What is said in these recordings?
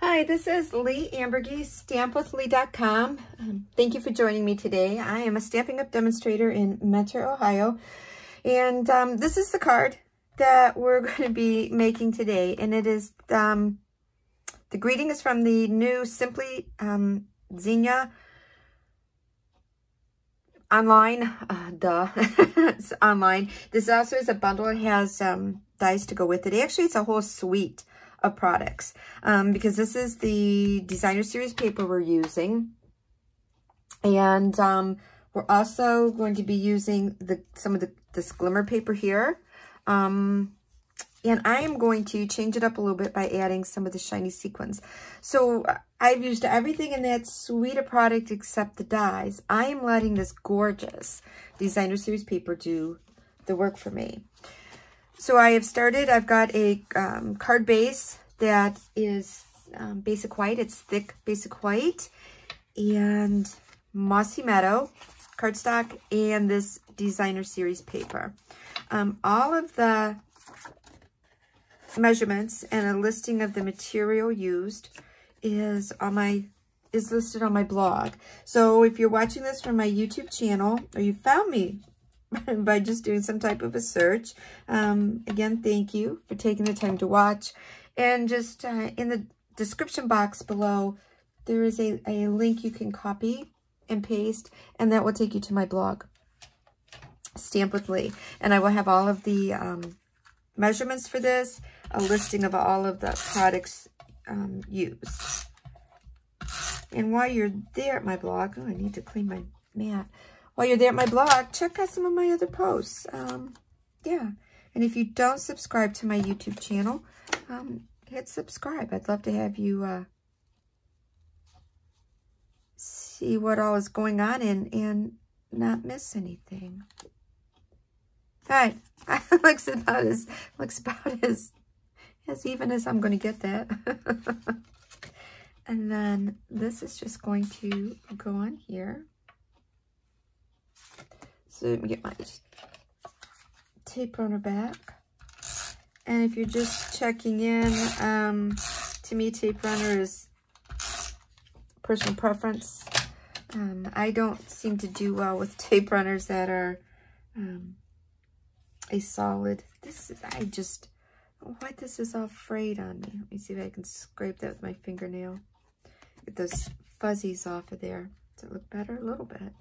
Hi, this is Leigh Amburgey, stampwithleigh.com. Um, thank you for joining me today. I am a Stampin' Up! demonstrator in Mentor, Ohio. And um, this is the card that we're going to be making today. And it is, um, the greeting is from the new Simply um, Zinnia online. Uh, duh. it's online. This also is a bundle. It has um, dies to go with it. Actually, it's a whole suite of products um, because this is the designer series paper we're using. And um, we're also going to be using the some of the this glimmer paper here. Um, and I am going to change it up a little bit by adding some of the shiny sequins. So I've used everything in that suite of product except the dies. I am letting this gorgeous designer series paper do the work for me. So I have started, I've got a um, card base that is um, basic white. It's thick basic white and Mossy Meadow cardstock and this designer series paper. Um, all of the measurements and a listing of the material used is on my is listed on my blog. So if you're watching this from my YouTube channel or you found me by just doing some type of a search. Um, again, thank you for taking the time to watch. And just uh, in the description box below, there is a, a link you can copy and paste, and that will take you to my blog, Stamp with Leigh. And I will have all of the um, measurements for this, a listing of all of the products um, used. And while you're there at my blog, oh, I need to clean my mat. While you're there at my blog, check out some of my other posts. Um, yeah. And if you don't subscribe to my YouTube channel, um, hit subscribe. I'd love to have you uh, see what all is going on and, and not miss anything. All right. looks about as looks about as as even as I'm going to get that. and then this is just going to go on here. So let me get my tape runner back. And if you're just checking in, um, to me, tape runner is personal preference. Um, I don't seem to do well with tape runners that are um, a solid. This is, I just, why this is all frayed on me. Let me see if I can scrape that with my fingernail. Get those fuzzies off of there. Does it look better? A little bit.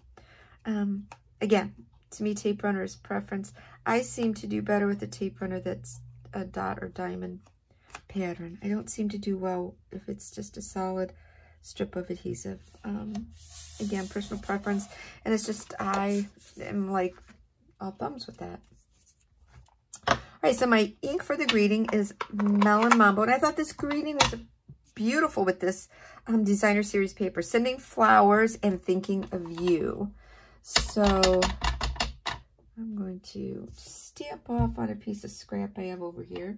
Um, Again, to me, tape runner is preference. I seem to do better with a tape runner that's a dot or diamond pattern. I don't seem to do well if it's just a solid strip of adhesive. Um, again, personal preference. And it's just, I am like all thumbs with that. All right, so my ink for the greeting is Melon Mambo. And I thought this greeting was beautiful with this um, designer series paper. Sending flowers and thinking of you. So I'm going to stamp off on a piece of scrap I have over here.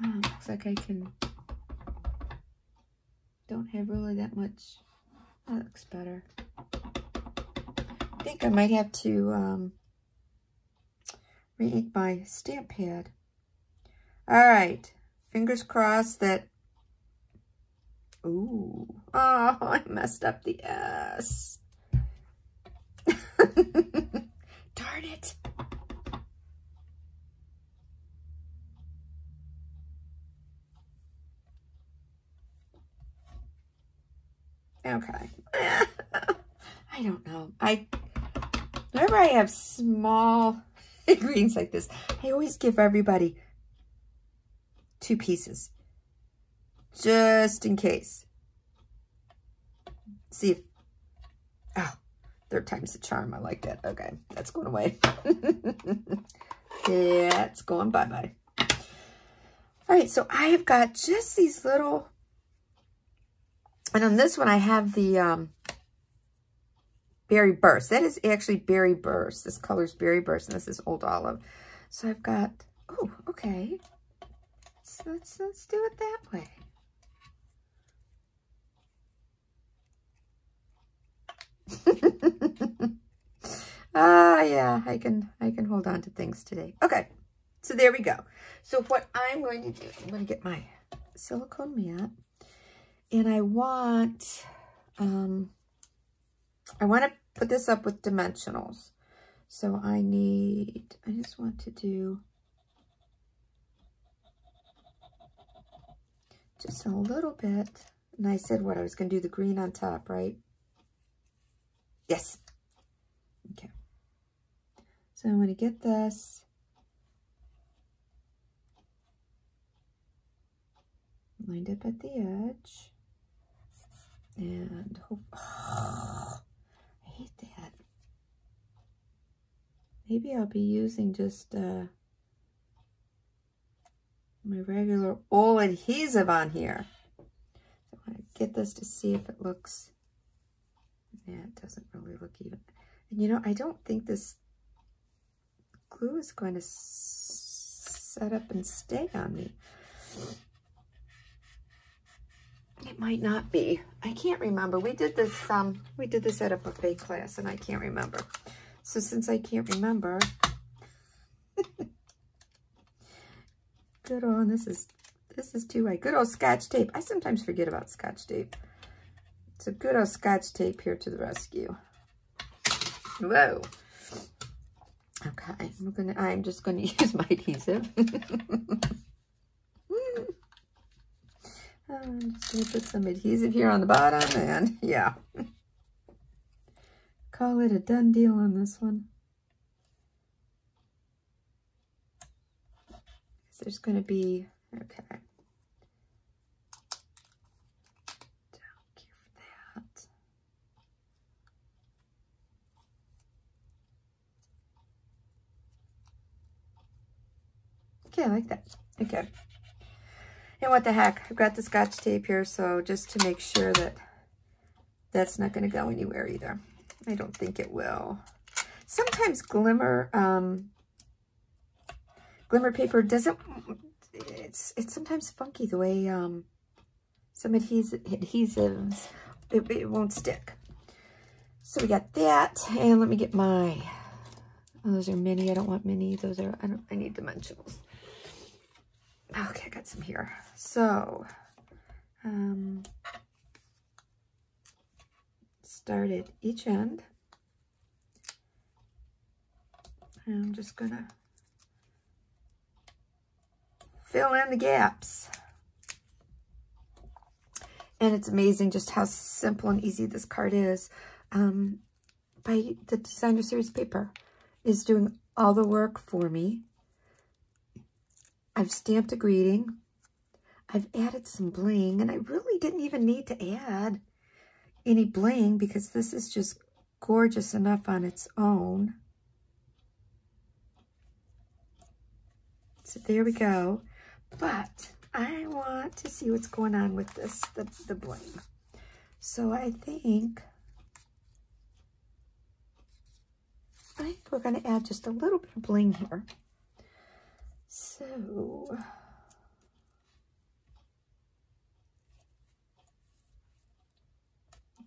Um, looks like I can, don't have really that much. That looks better. I think I might have to um, re-ink my stamp pad. All right, fingers crossed that, ooh, oh, I messed up the S. Darn it. Okay. I don't know. I whenever I have small greens like this, I always give everybody two pieces. Just in case. See if oh Third time's the charm. I like that. Okay, that's going away. that's going bye-bye. All right, so I have got just these little, and on this one I have the um, Berry Burst. That is actually Berry Burst. This color is Berry Burst, and this is Old Olive. So I've got, oh, okay. So let's, let's do it that way. Ah, yeah, I can, I can hold on to things today. Okay, so there we go. So what I'm going to do, I'm going to get my silicone mat, And I want, um, I want to put this up with dimensionals. So I need, I just want to do just a little bit. And I said what, I was going to do the green on top, right? Yes. Okay. So I'm going to get this. Lined up at the edge. And hope, oh, I hate that. Maybe I'll be using just uh, my regular old adhesive on here. So I want to get this to see if it looks, yeah, it doesn't really look even. And you know, I don't think this glue is going to set up and stay on me. It might not be. I can't remember. We did this um we did this at a buffet class and I can't remember. So since I can't remember, good old, this is, this is too white. Good old scotch tape. I sometimes forget about scotch tape. It's a good old scotch tape here to the rescue. Whoa. Okay, I'm gonna, I'm just gonna use my adhesive. I'm just gonna put some adhesive here on the bottom and yeah call it a done deal on this one. There's to be, okay. Down here for that. Okay, I like that. Okay. And what the heck, I've got the scotch tape here, so just to make sure that that's not going to go anywhere either. I don't think it will. Sometimes glimmer, um, glimmer paper doesn't, it's, it's sometimes funky the way, um, some adhes adhesives, it, it won't stick. So we got that, and let me get my, oh, those are mini, I don't want mini, those are, I don't, I need dimensionals. Okay, I got some here. So, um, start at each end. And I'm just going to fill in the gaps. And it's amazing just how simple and easy this card is. Um, by the Designer Series paper is doing all the work for me. I've stamped a greeting. I've added some bling, and I really didn't even need to add any bling because this is just gorgeous enough on its own. So there we go. But I want to see what's going on with this, the, the bling. So I think, I think we're going to add just a little bit of bling here. So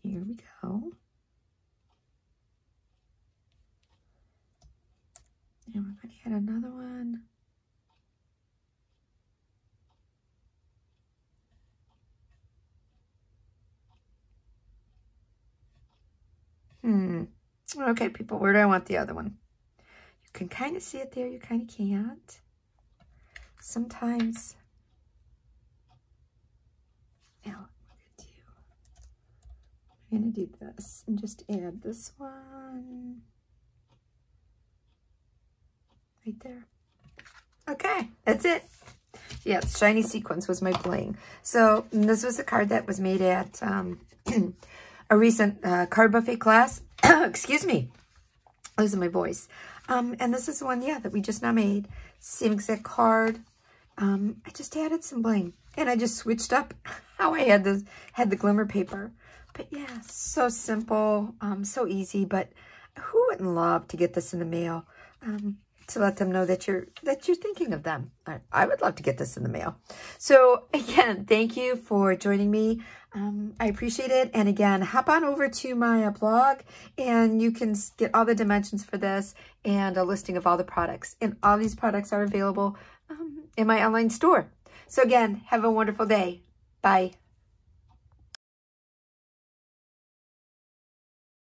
Here we go. And we're going to add another one. Hmm. Okay, people, where do I want the other one? You can kind of see it there. You kind of can't. Sometimes. Now, I'm to do this and just add this one right there. Okay, that's it. Yes, Shiny sequins was my bling. So this was a card that was made at um, a recent uh, card buffet class. Excuse me, losing my voice. Um, and this is one, yeah, that we just now made. Same exact card. Um, I just added some bling. And I just switched up how I had, the, had the glimmer paper. But yeah, so simple, um, so easy. But who wouldn't love to get this in the mail? Um, to let them know that you're that you're thinking of them. I, I, would love to get this in the mail. So again, thank you for joining me. Um, I appreciate it. And again, hop on over to my uh, blog and you can get all the dimensions for this and a listing of all the products. And all these products are available um, in my online store. So again, have a wonderful day. Bye.